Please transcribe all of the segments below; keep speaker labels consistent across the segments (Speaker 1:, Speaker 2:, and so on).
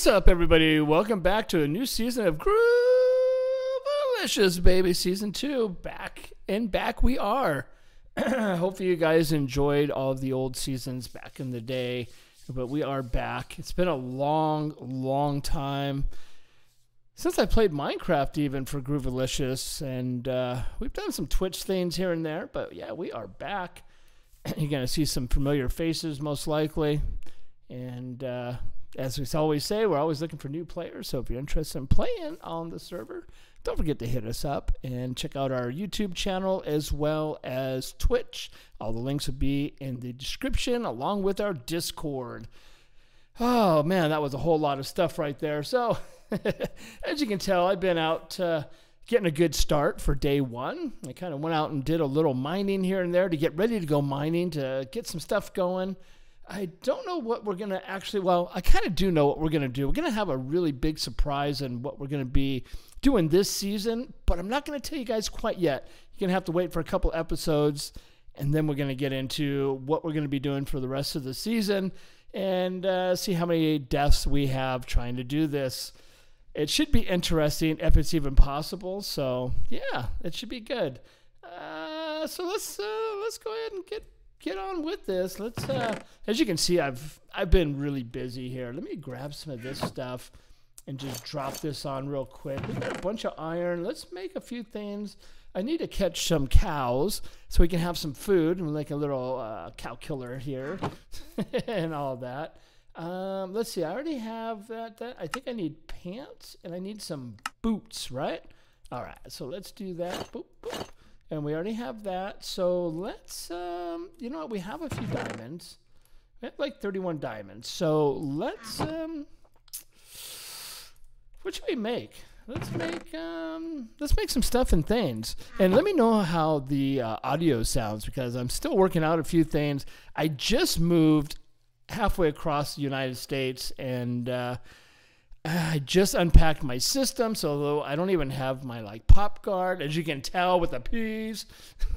Speaker 1: What's up, everybody? Welcome back to a new season of Groovalicious, baby. Season two, back and back we are. Hopefully, you guys enjoyed all of the old seasons back in the day, but we are back. It's been a long, long time since I played Minecraft, even for Groovalicious, and uh, we've done some Twitch things here and there, but yeah, we are back. You're going to see some familiar faces, most likely. And uh, as we always say, we're always looking for new players. So if you're interested in playing on the server, don't forget to hit us up and check out our YouTube channel as well as Twitch. All the links will be in the description along with our Discord. Oh man, that was a whole lot of stuff right there. So, as you can tell, I've been out uh, getting a good start for day one. I kind of went out and did a little mining here and there to get ready to go mining to get some stuff going. I don't know what we're going to actually, well, I kind of do know what we're going to do. We're going to have a really big surprise in what we're going to be doing this season, but I'm not going to tell you guys quite yet. You're going to have to wait for a couple episodes, and then we're going to get into what we're going to be doing for the rest of the season and uh, see how many deaths we have trying to do this. It should be interesting if it's even possible. So yeah, it should be good. Uh, so let's uh, let's go ahead and get get on with this. Let's, uh, as you can see, I've I've been really busy here. Let me grab some of this stuff and just drop this on real quick. We got a bunch of iron. Let's make a few things. I need to catch some cows so we can have some food and like a little uh, cow killer here and all that. Um, let's see. I already have that, that. I think I need pants and I need some boots, right? All right. So let's do that. Boop, boop. And we already have that. So let's, um, you know what? We have a few diamonds. We have like 31 diamonds. So let's, um, what should we make? Let's make, um, let's make some stuff and things. And let me know how the uh, audio sounds because I'm still working out a few things. I just moved halfway across the United States and, uh, I just unpacked my system, so I don't even have my like pop guard, as you can tell with the P's.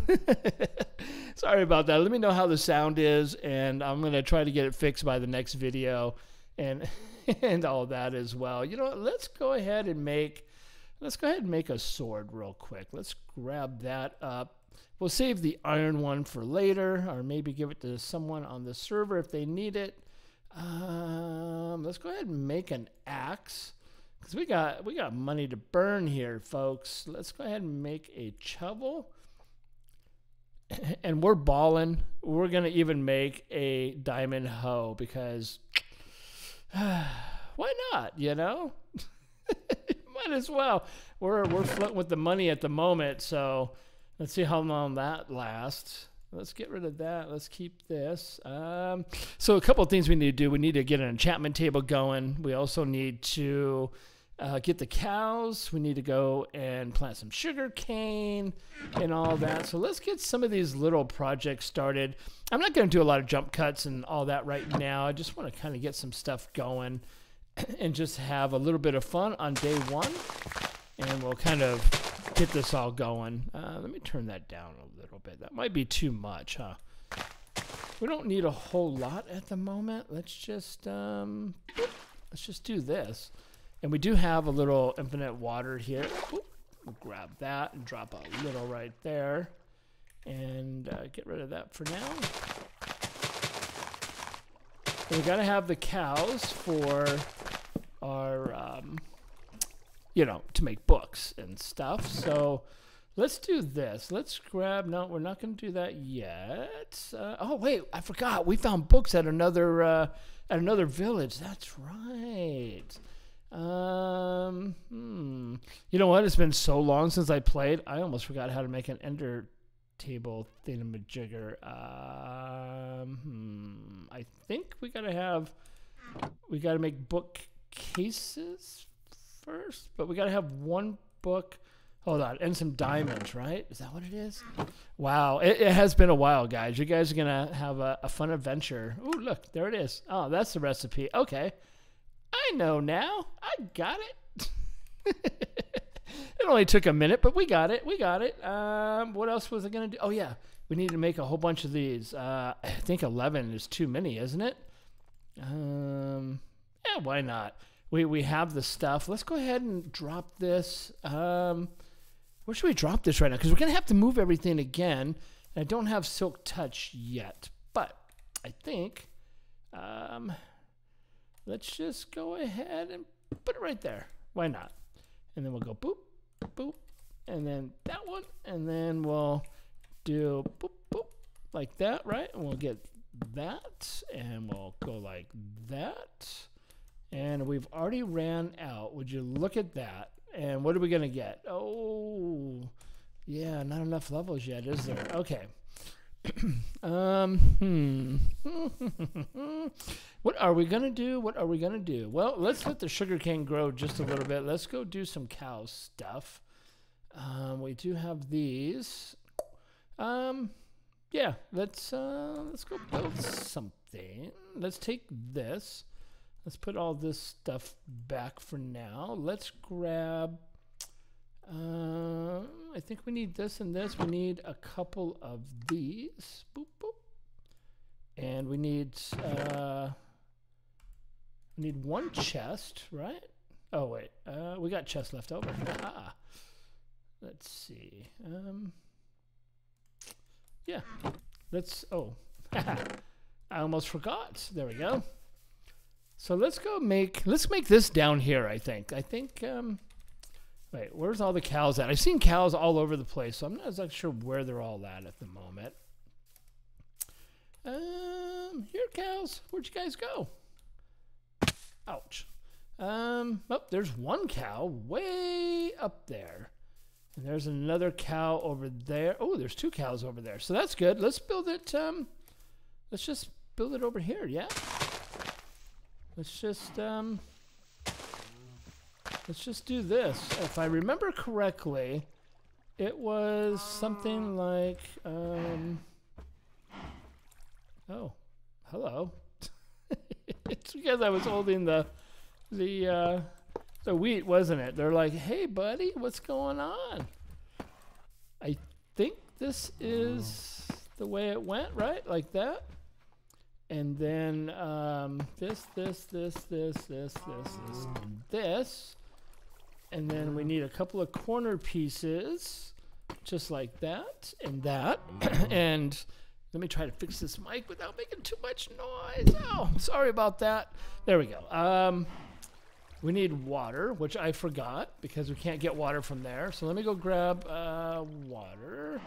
Speaker 1: Sorry about that. Let me know how the sound is, and I'm gonna try to get it fixed by the next video, and and all that as well. You know, let's go ahead and make let's go ahead and make a sword real quick. Let's grab that up. We'll save the iron one for later, or maybe give it to someone on the server if they need it. Um, let's go ahead and make an axe because we got we got money to burn here, folks. Let's go ahead and make a shovel, and we're balling. We're gonna even make a diamond hoe because why not? You know, might as well. We're we're floating with the money at the moment, so let's see how long that lasts. Let's get rid of that. Let's keep this. Um, so a couple of things we need to do. We need to get an enchantment table going. We also need to uh, get the cows. We need to go and plant some sugar cane and all that. So let's get some of these little projects started. I'm not going to do a lot of jump cuts and all that right now. I just want to kind of get some stuff going and just have a little bit of fun on day one. And we'll kind of get this all going. Uh, let me turn that down a little bit. That might be too much, huh? We don't need a whole lot at the moment. Let's just um, let's just do this. And we do have a little infinite water here. We'll grab that and drop a little right there. And uh, get rid of that for now. And we got to have the cows for our um, you know, to make books and stuff. So let's do this. Let's grab. No, we're not going to do that yet. Uh, oh wait, I forgot. We found books at another uh, at another village. That's right. Um, hmm. You know what? It's been so long since I played. I almost forgot how to make an ender table thingamajigger. Um, hmm. I think we gotta have. We gotta make bookcases first, but we got to have one book. Hold on, and some diamonds, right? Is that what it is? Wow, it, it has been a while, guys. You guys are gonna have a, a fun adventure. Oh, look, there it is. Oh, that's the recipe. Okay, I know now. I got it. it only took a minute, but we got it. We got it. Um, what else was I gonna do? Oh yeah, we need to make a whole bunch of these. Uh, I think eleven is too many, isn't it? Um, yeah, why not? We we have the stuff. Let's go ahead and drop this. Um, where should we drop this right now? Because we're gonna have to move everything again. And I don't have Silk Touch yet, but I think um, let's just go ahead and put it right there. Why not? And then we'll go boop, boop, and then that one, and then we'll do boop, boop, like that, right? And we'll get that, and we'll go like that. And we've already ran out. Would you look at that? And what are we going to get? Oh, yeah, not enough levels yet, is there? Okay. um, hmm. what are we going to do? What are we going to do? Well, let's let the sugar cane grow just a little bit. Let's go do some cow stuff. Um, we do have these. Um, yeah, let's uh, let's go build something. Let's take this. Let's put all this stuff back for now. Let's grab. Uh, I think we need this and this. We need a couple of these. Boop boop. And we need uh, we need one chest, right? Oh wait, uh, we got chest left over. Ah. Let's see. Um, yeah, let's. Oh, I almost forgot. There we go. So let's go make let's make this down here. I think. I think. Um, wait, where's all the cows at? I've seen cows all over the place, so I'm not exactly sure where they're all at at the moment. Um, here, cows. Where'd you guys go? Ouch. Um, oh, there's one cow way up there. And there's another cow over there. Oh, there's two cows over there. So that's good. Let's build it. Um, let's just build it over here. Yeah. Let's just um, let's just do this. If I remember correctly, it was something like um. Oh, hello. it's because I was holding the the uh, the wheat, wasn't it? They're like, "Hey, buddy, what's going on?" I think this is the way it went, right? Like that. And then um, this, this, this, this, this, this, this, and this. And then we need a couple of corner pieces, just like that and that. and let me try to fix this mic without making too much noise. Oh, sorry about that. There we go. Um, we need water, which I forgot because we can't get water from there. So let me go grab uh, water.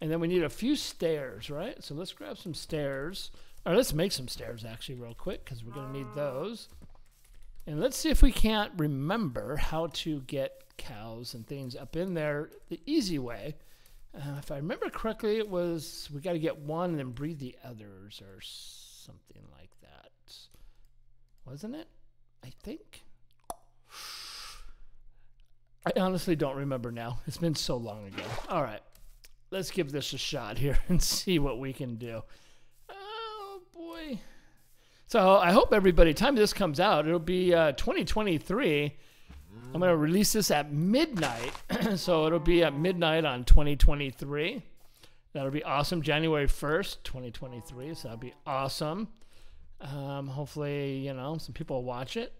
Speaker 1: And then we need a few stairs, right? So let's grab some stairs. Or let's make some stairs actually real quick because we're going to need those. And let's see if we can't remember how to get cows and things up in there the easy way. Uh, if I remember correctly, it was we got to get one and then breed the others or something like that. Wasn't it? I think. I honestly don't remember now. It's been so long ago. All right. Let's give this a shot here and see what we can do. Boy. So I hope everybody, time this comes out, it'll be uh, 2023. I'm going to release this at midnight. so it'll be at midnight on 2023. That'll be awesome. January 1st, 2023. So that'll be awesome. Um, hopefully, you know, some people will watch it.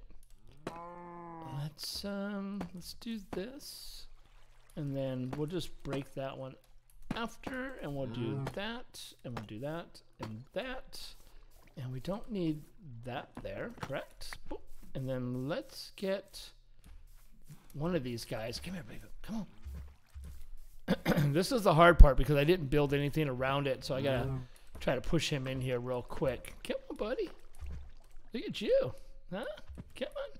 Speaker 1: Let's um, let's do this, and then we'll just break that one after, and we'll do that, and we'll do that, and that, and we don't need that there, correct? And then let's get one of these guys. Come here, baby. Come on. this is the hard part because I didn't build anything around it, so I gotta try to push him in here real quick. Come on, buddy. Look at you. Huh? Come on.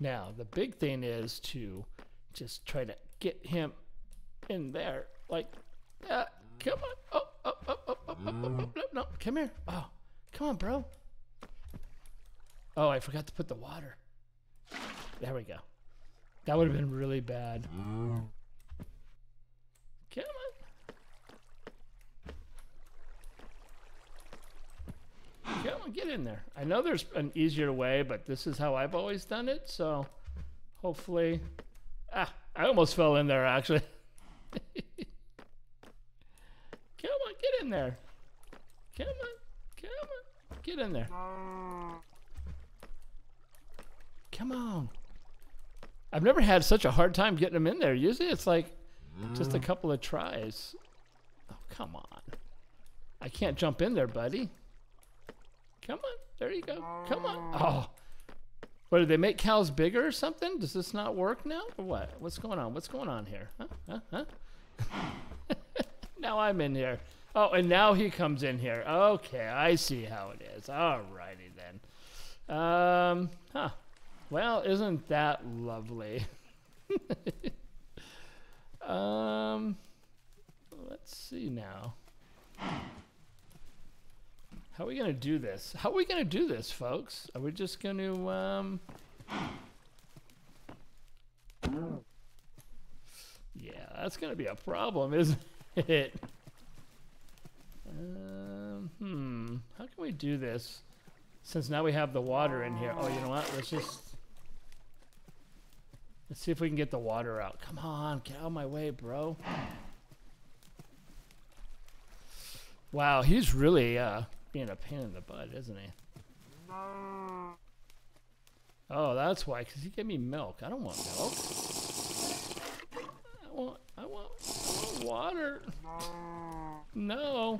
Speaker 1: Now, the big thing is to just try to get him in there like that. Come on. Oh, oh, no, no, come here. Oh, come on, bro. Oh, I forgot to put the water. There we go. That would have been really bad. Come on. Come on, get in there. I know there's an easier way, but this is how I've always done it, so hopefully... Ah, I almost fell in there, actually. Come on, get in there. Come on, come on, get in there. Come on. I've never had such a hard time getting them in there. Usually it's like just a mm. couple of tries. Oh, come on. I can't jump in there, buddy. Come on. There you go. Come on. Oh. What, did they make cows bigger or something? Does this not work now? Or what? What's going on? What's going on here? Huh? Huh? Huh? now I'm in here. Oh, and now he comes in here. Okay, I see how it is. Alrighty then. Um, huh. Well, isn't that lovely? um, let's see now. How are we going to do this? How are we going to do this, folks? Are we just going to, um... Yeah, that's going to be a problem, isn't it? Um, hmm. How can we do this? Since now we have the water in here. Oh, you know what? Let's just... Let's see if we can get the water out. Come on, get out of my way, bro. Wow, he's really uh, being a pain in the butt, isn't he? Oh, that's why, because he gave me milk. I don't want milk. I want, I want, I want water. No.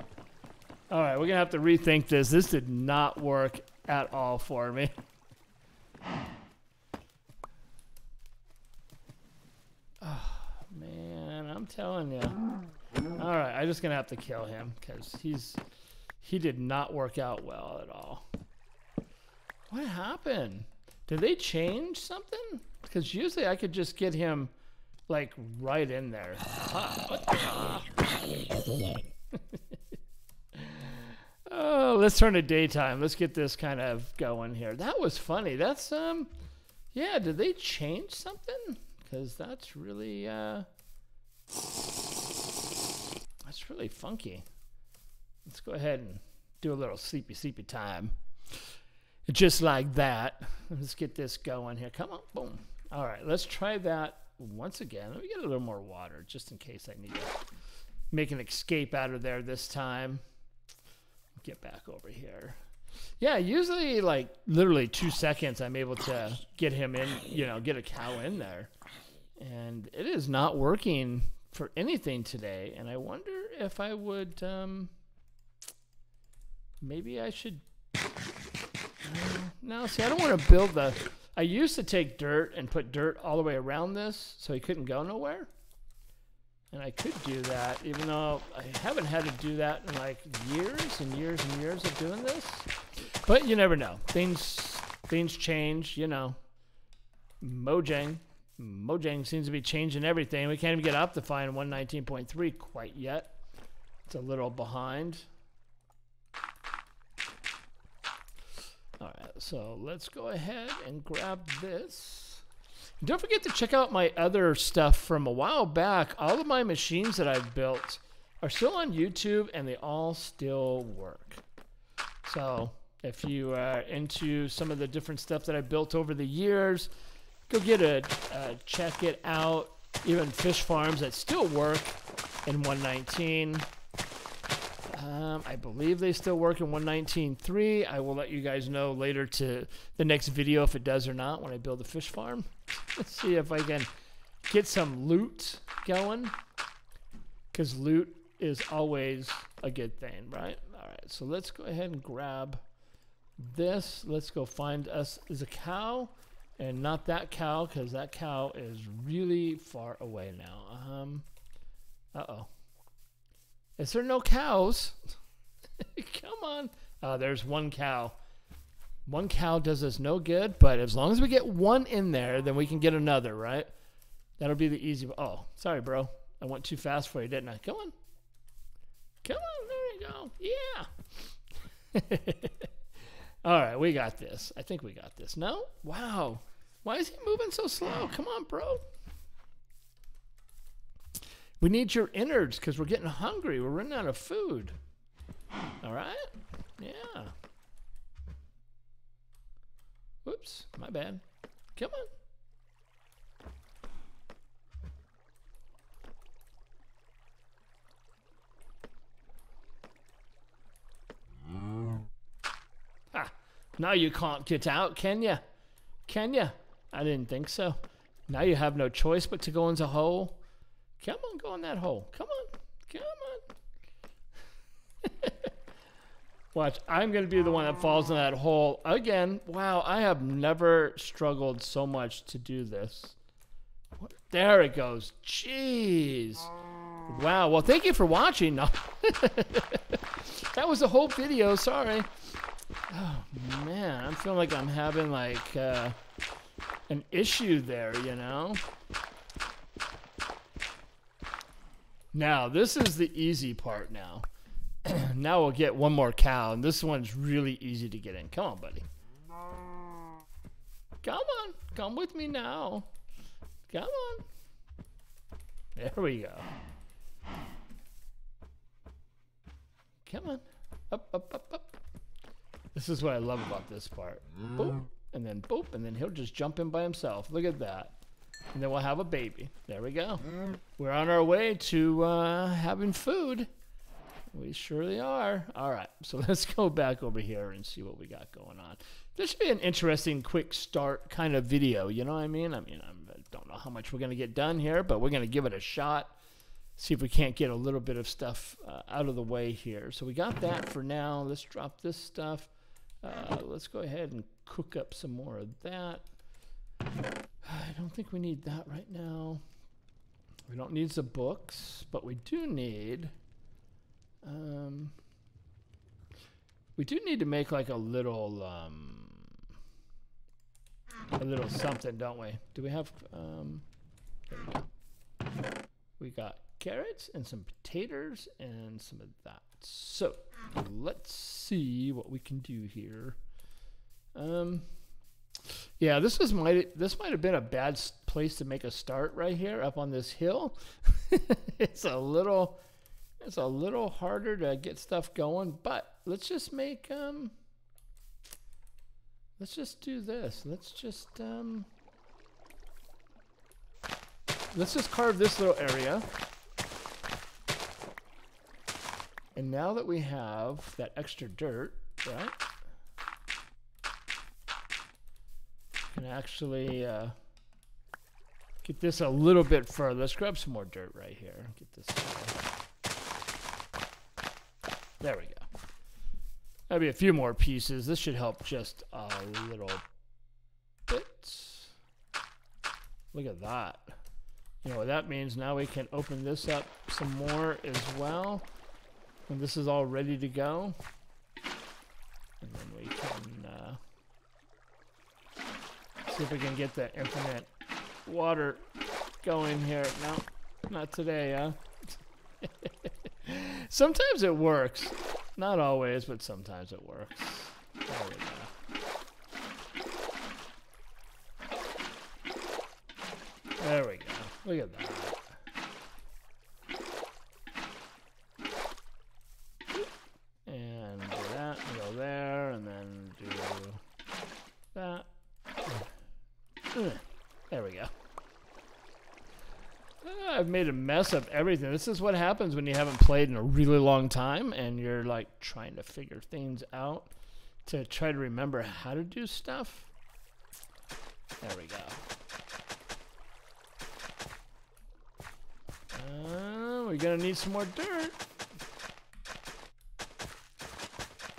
Speaker 1: All right, we're going to have to rethink this. This did not work at all for me. Oh, man, I'm telling you. All right, I'm just going to have to kill him because he's he did not work out well at all. What happened? Did they change something? Because usually I could just get him like right in there. Ah, oh, let's turn to daytime. Let's get this kind of going here. That was funny. That's um, yeah. Did they change something? Because that's really uh, that's really funky. Let's go ahead and do a little sleepy, sleepy time. Just like that. Let's get this going here. Come on, boom. All right, let's try that once again. Let me get a little more water just in case I need to make an escape out of there this time. Get back over here. Yeah, usually like literally two seconds I'm able to get him in, you know, get a cow in there. And it is not working for anything today. And I wonder if I would, um, maybe I should no, see, I don't want to build the. I used to take dirt and put dirt all the way around this so he couldn't go nowhere. And I could do that, even though I haven't had to do that in like years and years and years of doing this. But you never know. Things things change, you know. Mojang. Mojang seems to be changing everything. We can't even get Optifine 119.3 quite yet. It's a little behind. All right, so let's go ahead and grab this. Don't forget to check out my other stuff from a while back. All of my machines that I've built are still on YouTube and they all still work. So if you are into some of the different stuff that I built over the years, go get a uh, check it out. Even fish farms that still work in 119. Um, I believe they still work in 119.3. I will let you guys know later to the next video if it does or not when I build a fish farm. Let's see if I can get some loot going. Because loot is always a good thing, right? All right, so let's go ahead and grab this. Let's go find us is a cow and not that cow because that cow is really far away now. Um, uh-oh. Is there no cows? Come on. Oh, there's one cow. One cow does us no good, but as long as we get one in there, then we can get another, right? That'll be the easy. Oh, sorry, bro. I went too fast for you, didn't I? Come on. Come on. There you go. Yeah. All right, we got this. I think we got this. No? Wow. Why is he moving so slow? Come on, bro. We need your innards because we're getting hungry. We're running out of food. All right? Yeah. Whoops, my bad. Come on. Ah, now you can't get out, can you? Can you? I didn't think so. Now you have no choice but to go into a hole. Come on, go in that hole. Come on. Come on. Watch, I'm going to be the one that falls in that hole again. Wow, I have never struggled so much to do this. What? There it goes. Jeez. Wow, well, thank you for watching. No. that was the whole video. Sorry. Oh, man. I'm feeling like I'm having, like, uh, an issue there, you know? Now, this is the easy part now. now we'll get one more cow, and this one's really easy to get in. Come on, buddy. Come on. Come with me now. Come on. There we go. Come on. Up, up, up, up. This is what I love about this part. Boop, and then boop, and then he'll just jump in by himself. Look at that. And then we'll have a baby. There we go. We're on our way to uh, having food. We surely are. All right, so let's go back over here and see what we got going on. This should be an interesting quick start kind of video. You know what I mean? I mean, I'm, I don't know how much we're going to get done here, but we're going to give it a shot. See if we can't get a little bit of stuff uh, out of the way here. So we got that for now. Let's drop this stuff. Uh, let's go ahead and cook up some more of that. I don't think we need that right now. We don't need the books, but we do need. Um, we do need to make like a little, um, a little something, don't we? Do we have? Um, we go. We got carrots and some potatoes and some of that. So let's see what we can do here. Um, yeah, this was might this might have been a bad place to make a start right here up on this hill. it's a little it's a little harder to get stuff going, but let's just make um let's just do this. Let's just um let's just carve this little area. And now that we have that extra dirt, right? Can actually uh, get this a little bit further. Let's grab some more dirt right here. Get this. There we go. Maybe a few more pieces. This should help just a little bit. Look at that. You know what that means? Now we can open this up some more as well. And this is all ready to go. And then we can uh, see if we can get the infinite water going here. No, not today, huh? sometimes it works. Not always, but sometimes it works. There we go. There we go. Look at that. And do that, and go there, and then do that. Ugh. There we go. Ah, I've made a mess of everything. This is what happens when you haven't played in a really long time and you're like trying to figure things out to try to remember how to do stuff. There we go. Uh, we're gonna need some more dirt.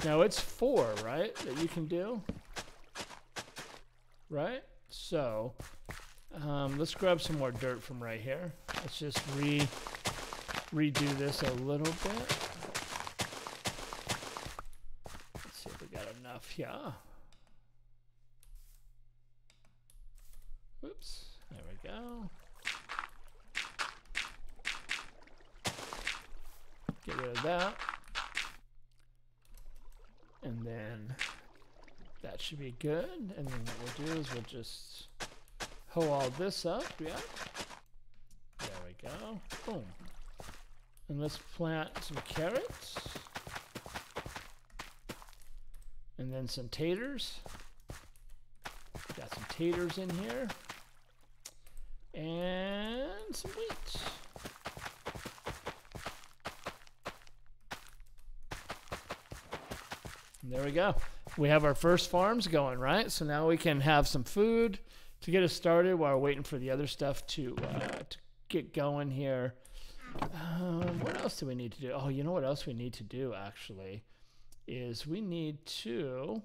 Speaker 1: Now it's four, right? That you can do. Right? So, um, let's grab some more dirt from right here. Let's just re redo this a little bit. Let's see if we got enough. Yeah. Whoops. There we go. Get rid of that. And then that should be good. And then what we'll do is we'll just hoe all this up. Yeah. Go. Boom. And let's plant some carrots. And then some taters. Got some taters in here. And some wheat. And there we go. We have our first farms going, right? So now we can have some food to get us started while we're waiting for the other stuff to uh, to get going here. Um, what else do we need to do? Oh, you know what else we need to do actually is we need to.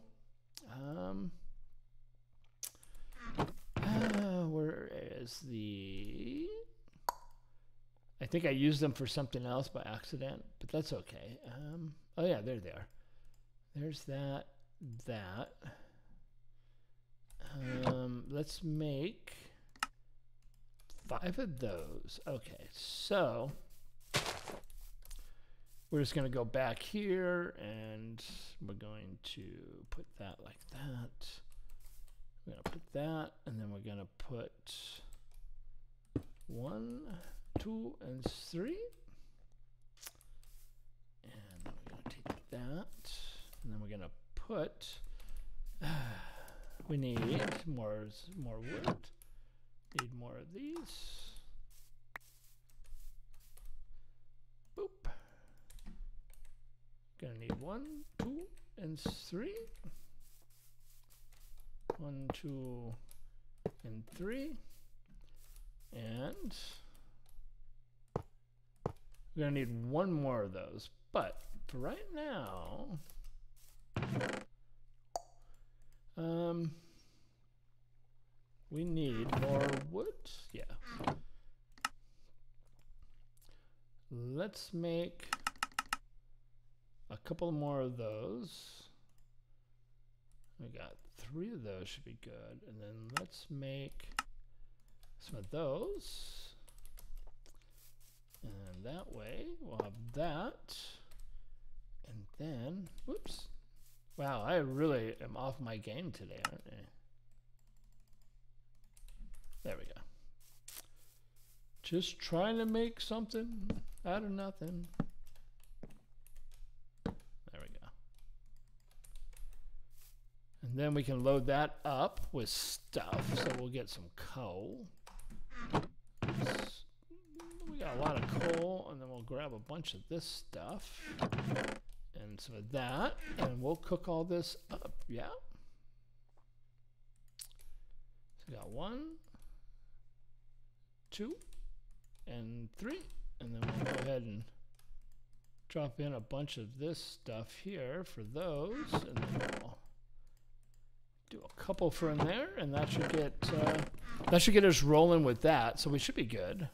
Speaker 1: Um, uh, where is the? I think I used them for something else by accident, but that's okay. Um, oh yeah, there they are. There's that, that. Um, let's make five of those. Okay, so we're just going to go back here and we're going to put that like that. We're going to put that and then we're going to put one, two, and three. And then we're going to take that and then we're going to put. we need more more wood. Need more of these. Boop. Gonna need one, two, and three. One, two, and three. And we're gonna need one more of those. But for right now, um, we need more wood. Yeah. Let's make a couple more of those. We got three of those should be good. And then let's make some of those. And that way we'll have that. And then, whoops. Wow, I really am off my game today, aren't I? There we go. Just trying to make something out of nothing. There we go. And then we can load that up with stuff. So we'll get some coal. We got a lot of coal, and then we'll grab a bunch of this stuff and some of that, and we'll cook all this up. Yeah. So we got one, two, and three, and then we'll go ahead and drop in a bunch of this stuff here for those, and then we'll do a couple for in there, and that should get uh, that should get us rolling with that. So we should be good.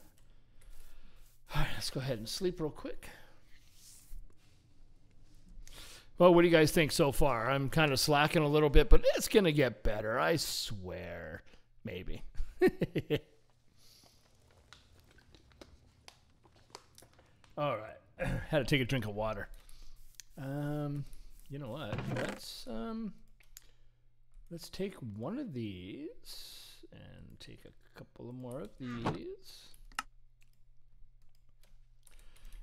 Speaker 1: All right, let's go ahead and sleep real quick. Well, what do you guys think so far? I'm kind of slacking a little bit, but it's going to get better. I swear. Maybe. All right. Had to take a drink of water. Um, you know what? Let's um let's take one of these and take a couple of more of these.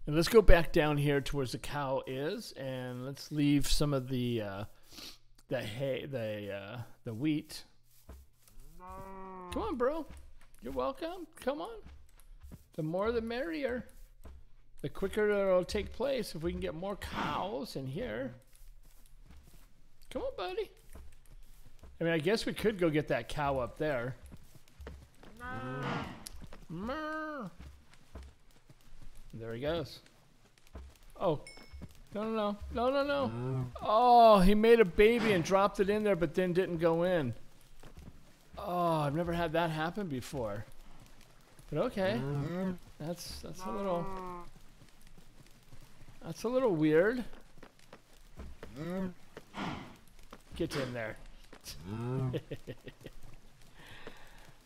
Speaker 1: And let's go back down here towards the cow is, and let's leave some of the uh, the hay, the uh, the wheat. Come on, bro. You're welcome. Come on. The more, the merrier. The quicker it'll take place if we can get more cows in here. Come on, buddy. I mean, I guess we could go get that cow up there. Mer. There he goes. Oh. No, no, no. No, no, no. Oh, he made a baby and dropped it in there, but then didn't go in. Oh, I've never had that happen before. But okay. That's that's a little That's a little weird. Mm. Get in there. Mm.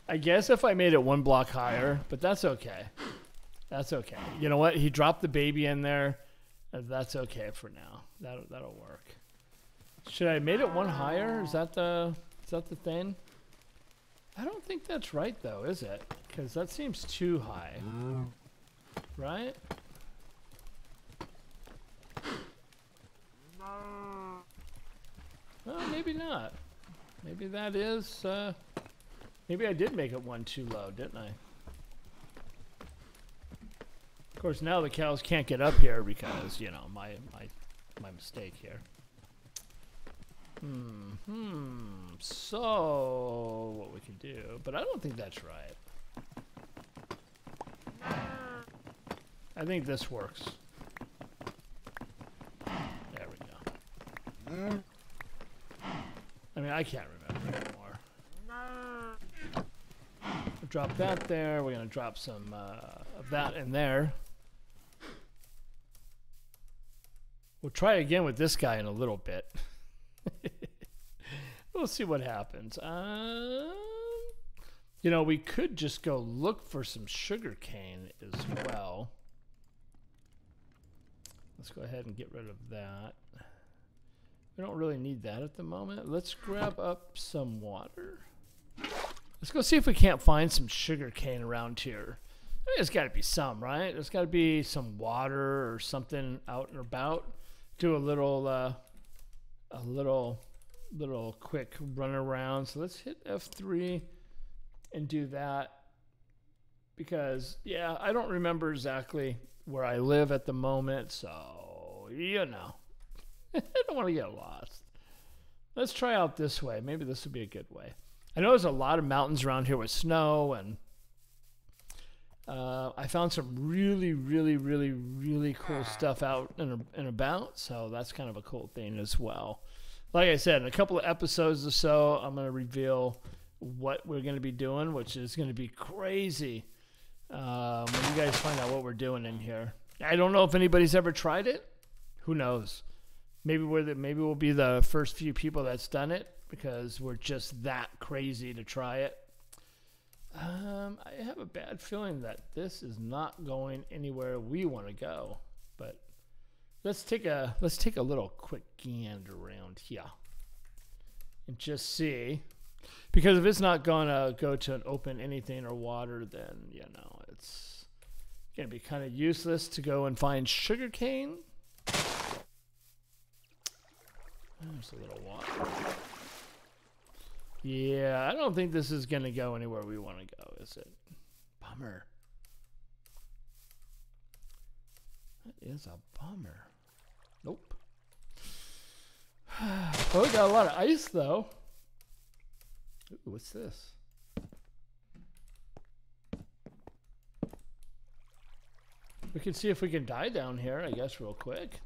Speaker 1: I guess if I made it one block higher, but that's okay. That's okay. You know what? He dropped the baby in there. Uh, that's okay for now. That'll that'll work. Should I have made it one higher? Is that the is that the thing? I don't think that's right though, is it? Because that seems too high. Mm. Right? Well, maybe not. Maybe that is, uh, maybe I did make it one too low, didn't I? Of course, now the cows can't get up here because, you know, my, my, my mistake here. Hmm. Hmm. So what we can do, but I don't think that's right. I think this works. There we I mean, I can't remember anymore. Drop that there. We're gonna drop some uh, of that in there. We'll try again with this guy in a little bit. we'll see what happens. Um, you know, we could just go look for some sugar cane as well. Let's go ahead and get rid of that. We don't really need that at the moment. Let's grab up some water. Let's go see if we can't find some sugar cane around here. I mean, there's got to be some, right? There's got to be some water or something out and about. Do a little, uh, a little, little quick run around. So let's hit F3 and do that because yeah, I don't remember exactly where I live at the moment, so you know. I don't want to get lost. Let's try out this way. Maybe this would be a good way. I know there's a lot of mountains around here with snow, and uh, I found some really, really, really, really cool stuff out and, and about. So that's kind of a cool thing as well. Like I said, in a couple of episodes or so, I'm going to reveal what we're going to be doing, which is going to be crazy um, when you guys find out what we're doing in here. I don't know if anybody's ever tried it. Who knows? Maybe we're the, maybe we'll be the first few people that's done it because we're just that crazy to try it. Um, I have a bad feeling that this is not going anywhere we want to go, but let's take a let's take a little quick gander around here and just see because if it's not going to go to an open anything or water, then you know it's going to be kind of useless to go and find sugar cane. There's a little water. Yeah, I don't think this is going to go anywhere we want to go, is it? Bummer. That is a bummer. Nope. oh, we got a lot of ice, though. Ooh, what's this? We can see if we can die down here, I guess, real quick.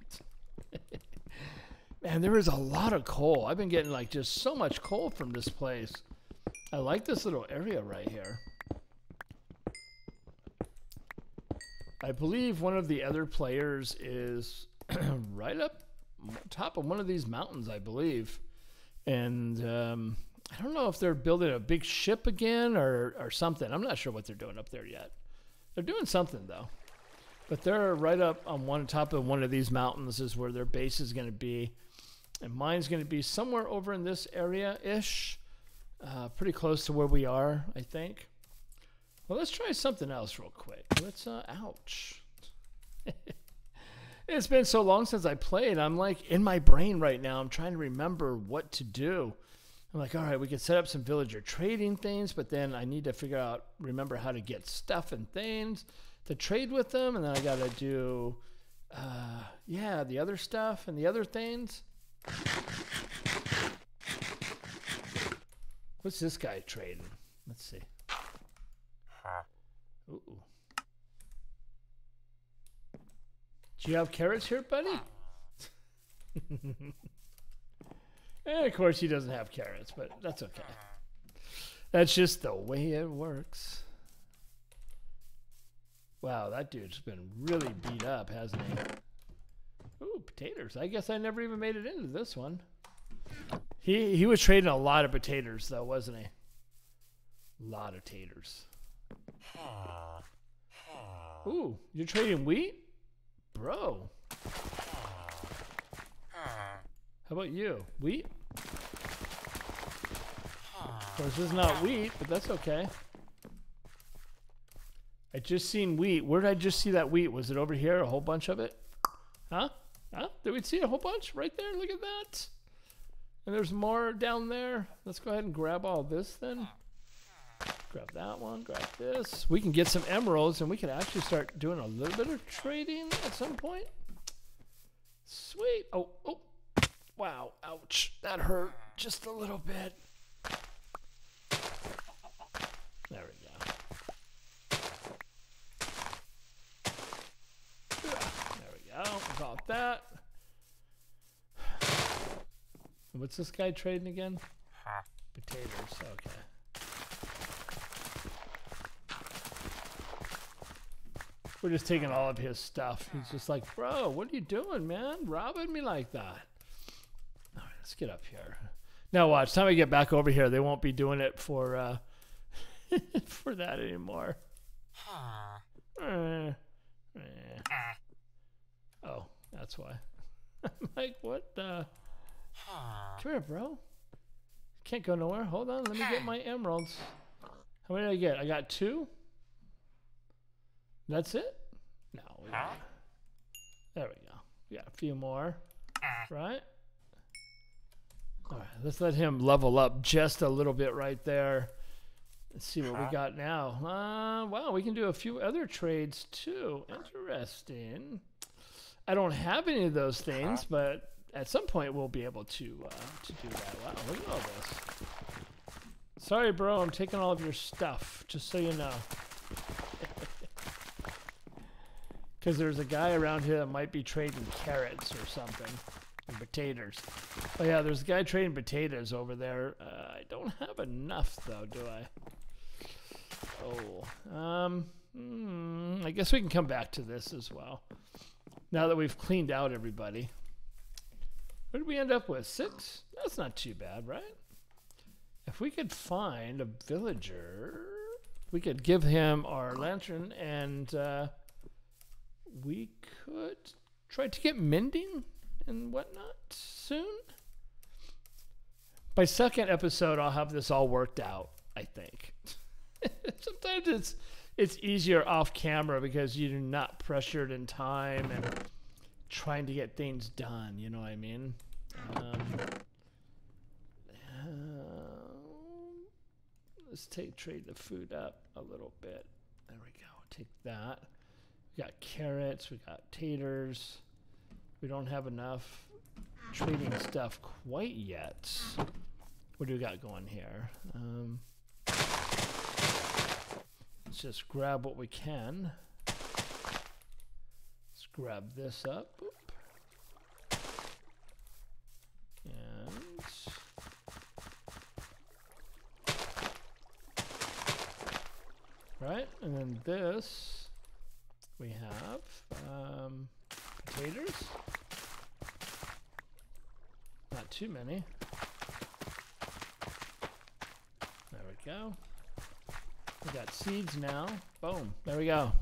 Speaker 1: Man, there is a lot of coal. I've been getting like just so much coal from this place. I like this little area right here. I believe one of the other players is right up top of one of these mountains, I believe. And um, I don't know if they're building a big ship again or, or something. I'm not sure what they're doing up there yet. They're doing something though. But they're right up on one top of one of these mountains is where their base is going to be. And mine's going to be somewhere over in this area-ish. Uh, pretty close to where we are, I think. Well, let's try something else real quick. Let's, uh, ouch. it's been so long since I played. I'm like in my brain right now. I'm trying to remember what to do. I'm like, all right, we could set up some villager trading things, but then I need to figure out, remember how to get stuff and things to trade with them, and then I got to do, uh, yeah, the other stuff and the other things. What's this guy trading? Let's see. Ooh. Do you have carrots here, buddy? And eh, of course, he doesn't have carrots, but that's okay. That's just the way it works. Wow, that dude's been really beat up, hasn't he? Ooh, potatoes. I guess I never even made it into this one. He he was trading a lot of potatoes, though, wasn't he? A lot of taters. Ooh, you're trading wheat? Bro. How about you? Wheat? Of course, this is not wheat, but that's okay. I just seen wheat. Where did I just see that wheat? Was it over here? A whole bunch of it? Huh? Huh? Did we see a whole bunch right there? Look at that. And there's more down there. Let's go ahead and grab all this then. Grab that one. Grab this. We can get some emeralds and we can actually start doing a little bit of trading at some point. Sweet. Oh, oh. Wow. Ouch. That hurt just a little bit. There we go. There we go. About that. What's this guy trading again? Potatoes. Okay. We're just taking all of his stuff. He's just like, bro, what are you doing, man? Robbing me like that. All right, let's get up here. Now watch. Time I get back over here, they won't be doing it for uh, for that anymore. Uh, eh. Oh, that's why. I'm like, what the? Come here, bro. Can't go nowhere. Hold on. Let me get my emeralds. How many did I get? I got two. That's it? No. We got, there we go. We got a few more. Right? All right. Let's let him level up just a little bit right there. Let's see what we got now. Uh, wow, we can do a few other trades too. Interesting. I don't have any of those things, but at some point we'll be able to uh, to do that. Wow, look at all this. Sorry, bro, I'm taking all of your stuff, just so you know. Because there's a guy around here that might be trading carrots or something, and potatoes. Oh yeah, there's a guy trading potatoes over there. Uh, I don't have enough though, do I? Oh, um, hmm, I guess we can come back to this as well. Now that we've cleaned out everybody. What did we end up with? Six? That's not too bad, right? If we could find a villager, we could give him our lantern and uh, we could try to get mending and whatnot soon. By second episode, I'll have this all worked out, I think. Sometimes it's it's easier off camera because you're not pressured in time and trying to get things done. You know what I mean? Um, uh, let's take trade the food up a little bit. There we go. Take that. We got carrots. We got taters. We don't have enough trading stuff quite yet. What do we got going here? Um, let's just grab what we can. Let's grab this up. And right, and then this we have um, potatoes. Not too many. There we go. We got seeds now. Boom. There we go.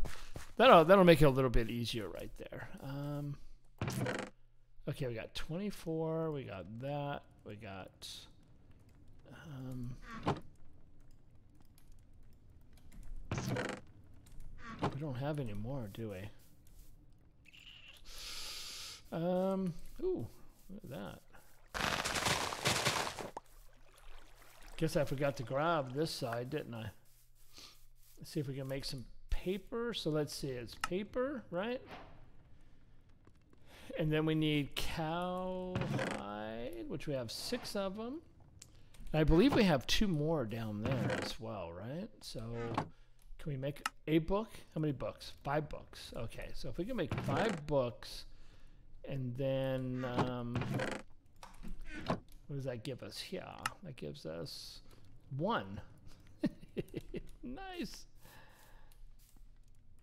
Speaker 1: That'll that'll make it a little bit easier right there. Um, okay, we got 24. We got that. We got. Um, we don't have any more, do we? Um. Ooh, look at that. Guess I forgot to grab this side, didn't I? Let's see if we can make some paper. So let's see, it's paper, right? And then we need cowhide, which we have six of them. I believe we have two more down there as well, right? So can we make a book? How many books? Five books. Okay, so if we can make five books, and then um, what does that give us? Yeah, that gives us one. nice.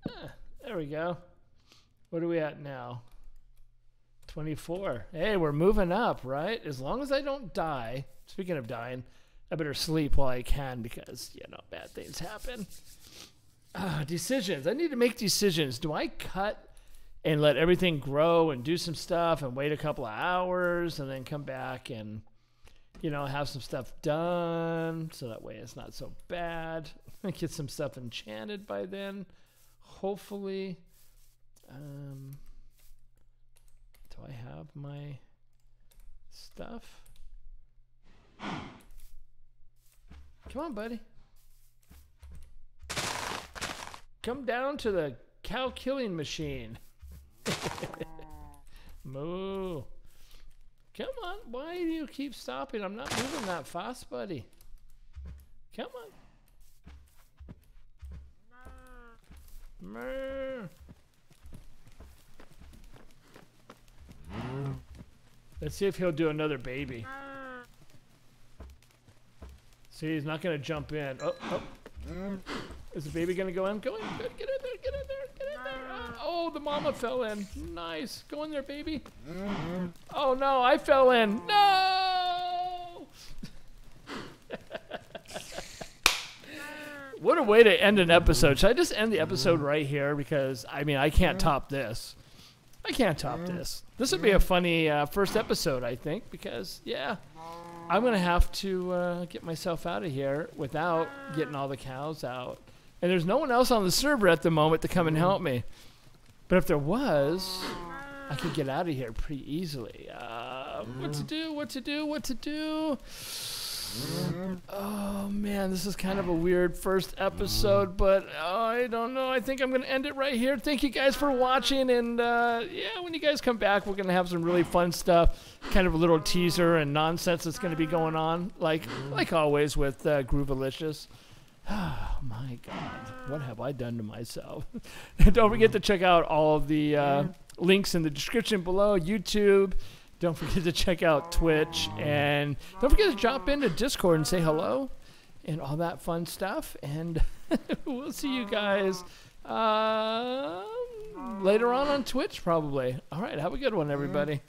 Speaker 1: Ah, there we go. What are we at now? 24. Hey, we're moving up, right? As long as I don't die. Speaking of dying, I better sleep while I can because, you know, bad things happen. Uh, decisions. I need to make decisions. Do I cut and let everything grow and do some stuff and wait a couple of hours and then come back and, you know, have some stuff done so that way it's not so bad? Get some stuff enchanted by then, hopefully. Um, do I have my stuff? Come on, buddy. Come down to the cow killing machine. Moo. Come on. Why do you keep stopping? I'm not moving that fast, buddy. Come on. Let's see if he'll do another baby. See, he's not going to jump in. Oh, oh. Is the baby going to go in? Go in. Good. Get in there. Get in there. Oh, the mama fell in. Nice. Go in there, baby. Oh, no. I fell in. No. what a way to end an episode. Should I just end the episode right here? Because, I mean, I can't top this. I can't top this. This would be a funny uh, first episode, I think, because, yeah. I'm going to have to uh, get myself out of here without getting all the cows out. And there's no one else on the server at the moment to come and help me. But if there was, I could get out of here pretty easily. Uh, what to do? What to do? What to do? Oh man, this is kind of a weird first episode, but oh, I don't know. I think I'm gonna end it right here. Thank you guys for watching, and uh, yeah, when you guys come back, we're gonna have some really fun stuff. Kind of a little teaser and nonsense that's gonna be going on, like like always with uh, Groovalicious. Oh my God, what have I done to myself? don't forget to check out all of the uh, links in the description below. YouTube. Don't forget to check out Twitch and don't forget to drop into Discord and say hello and all that fun stuff. And we'll see you guys uh, later on on Twitch, probably. All right, have a good one, everybody.